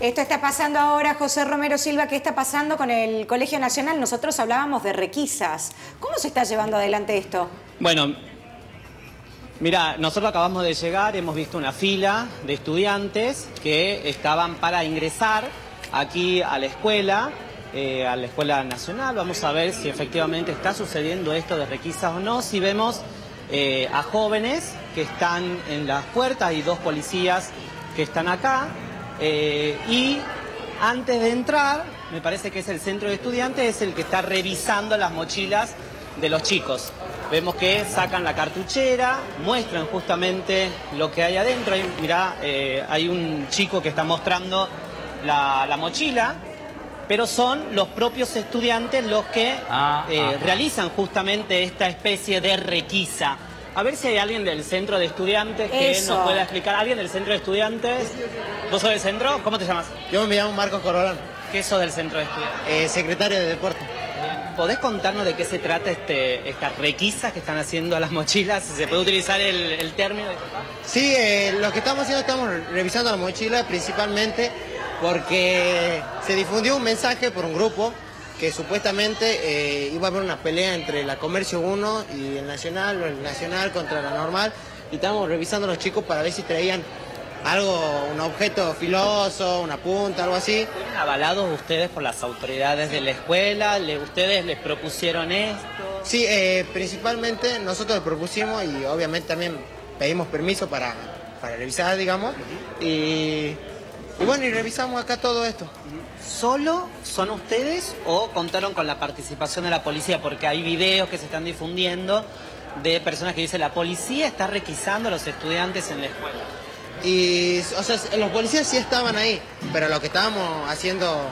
Esto está pasando ahora, José Romero Silva, ¿qué está pasando con el Colegio Nacional? Nosotros hablábamos de requisas. ¿Cómo se está llevando adelante esto? Bueno, mira, nosotros acabamos de llegar, hemos visto una fila de estudiantes que estaban para ingresar aquí a la escuela, eh, a la Escuela Nacional. Vamos a ver si efectivamente está sucediendo esto de requisas o no. Si vemos eh, a jóvenes que están en las puertas y dos policías que están acá. Eh, y antes de entrar, me parece que es el centro de estudiantes, es el que está revisando las mochilas de los chicos. Vemos que sacan la cartuchera, muestran justamente lo que hay adentro. mirá, eh, hay un chico que está mostrando la, mochila, pero son los propios estudiantes los que ah, eh, ah. realizan justamente esta especie de requisa. A ver si hay alguien del centro de estudiantes que nos pueda explicar. ¿Alguien del centro de estudiantes? ¿Vos sos del centro? ¿Cómo te llamas? Yo me llamo Marcos Corolán. ¿Qué sos del centro de estudiantes? Eh, secretario de Deporte. ¿Podés contarnos de qué se trata este, estas requisas que están haciendo a las mochilas? ¿Se puede utilizar el, término? Sí, eh, lo que estamos haciendo, estamos revisando las mochilas principalmente porque se difundió un mensaje por un grupo que supuestamente eh, iba a haber una pelea entre la Comercio 1 y el Nacional, o el Nacional contra la Normal, y estábamos revisando a los chicos para ver si traían algo, un objeto filoso, una punta, algo así. ¿Fueron avalados ustedes por las autoridades de la escuela? ¿Ustedes les propusieron esto? Sí, eh, principalmente nosotros les propusimos y obviamente también pedimos permiso para, para revisar, digamos, y y bueno, y revisamos acá todo esto. ¿Solo son ustedes o contaron con la participación de la policía? Porque hay videos que se están difundiendo de personas que dicen la policía está requisando a los estudiantes en la escuela. Y, o sea, los policías sí estaban ahí, pero lo que estábamos haciendo,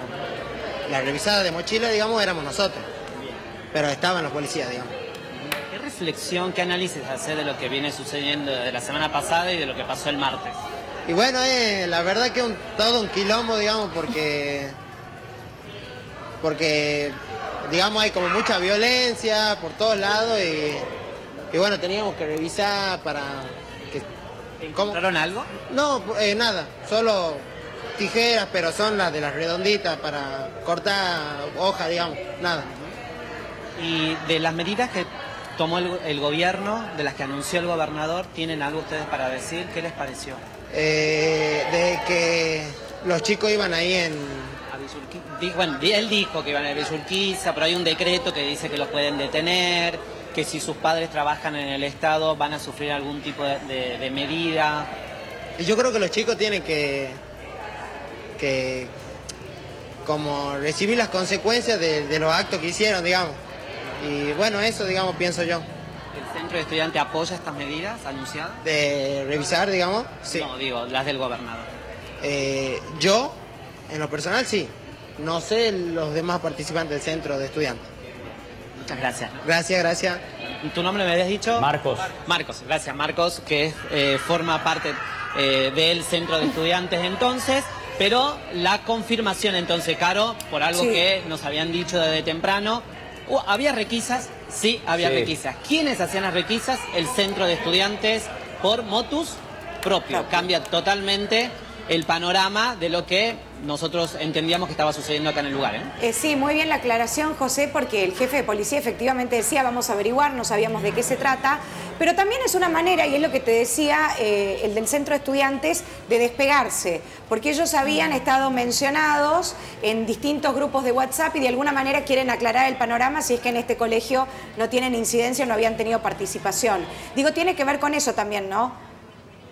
la revisada de mochila, digamos, éramos nosotros. Pero estaban los policías, digamos. ¿Qué reflexión, qué análisis hacer de lo que viene sucediendo de la semana pasada y de lo que pasó el martes? Y bueno, eh, la verdad que un, todo un quilombo, digamos, porque, porque, digamos, hay como mucha violencia por todos lados y, bueno, teníamos que revisar para... Que, ¿Encontraron algo? No, eh, nada, solo tijeras, pero son las de las redonditas para cortar hoja, digamos, nada. Y de las medidas que tomó el, gobierno, de las que anunció el gobernador, ¿tienen algo ustedes para decir? ¿Qué les pareció? Eh, de que los chicos iban ahí en... Bueno, él dijo que iban a Villurquiza, pero hay un decreto que dice que los pueden detener, que si sus padres trabajan en el Estado van a sufrir algún tipo de, medida. Y yo creo que los chicos tienen que, que como recibir las consecuencias de los actos que hicieron, digamos. Y bueno, eso, digamos, pienso yo. ¿El centro de estudiantes apoya estas medidas anunciadas? De revisar, digamos, sí. No, digo, las del gobernador. Eh, yo, en lo personal, sí. No sé los demás participantes del centro de estudiantes. Muchas gracias. Gracias, gracias. ¿Tu nombre me habías dicho? Marcos. Marcos, gracias. Marcos, que eh, forma parte eh, del centro de estudiantes entonces. Pero la confirmación entonces, Caro, por algo que nos habían dicho desde temprano, ¿Había requisas? Sí, había requisas. ¿Quiénes hacían las requisas? El centro de estudiantes por motus propio. Cambia totalmente el panorama de lo que nosotros entendíamos que estaba sucediendo acá en el lugar. ¿eh? ¿eh? sí, muy bien la aclaración, José, porque el jefe de policía efectivamente decía, vamos a averiguar, no sabíamos de qué se trata, pero también es una manera, y es lo que te decía eh, el del centro de estudiantes, de despegarse, porque ellos habían mm. estado mencionados en distintos grupos de WhatsApp y de alguna manera quieren aclarar el panorama si es que en este colegio no tienen incidencia o no habían tenido participación. Digo, tiene que ver con eso también, ¿no?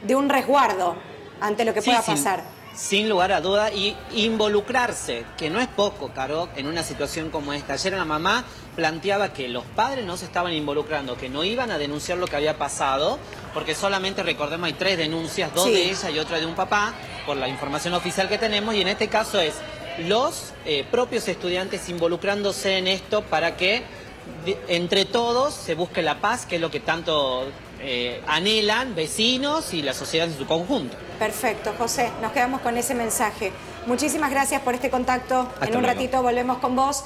De un resguardo ante lo que pueda pasar. Sin lugar a duda, y involucrarse, que no es poco, Caro, en una situación como esta. Ayer la mamá planteaba que los padres no se estaban involucrando, que no iban a denunciar lo que había pasado, porque solamente, recordemos, hay tres denuncias, dos de ella y otra de un papá, por la información oficial que tenemos, y en este caso es los eh, propios estudiantes involucrándose en esto para que entre todos se busque la paz, que es lo que tanto eh, anhelan vecinos y la sociedad en su conjunto. Perfecto, José, nos quedamos con ese mensaje. Muchísimas gracias por este contacto. en un ratito volvemos con vos.